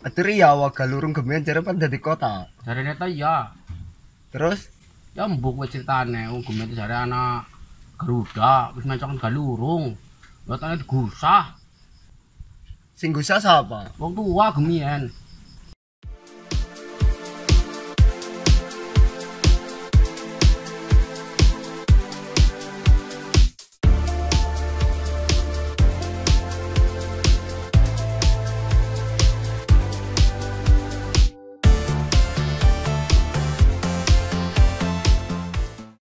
Aturi ya wa kalurung gemen jare pan dadi kota. Jarene ta iya. Terus? Ya mbok wa critane wong kemian jare ana Garuda, wis mencokan galurung. Lha tanya digusah. Sing gusah sapa? Wong tua gemien.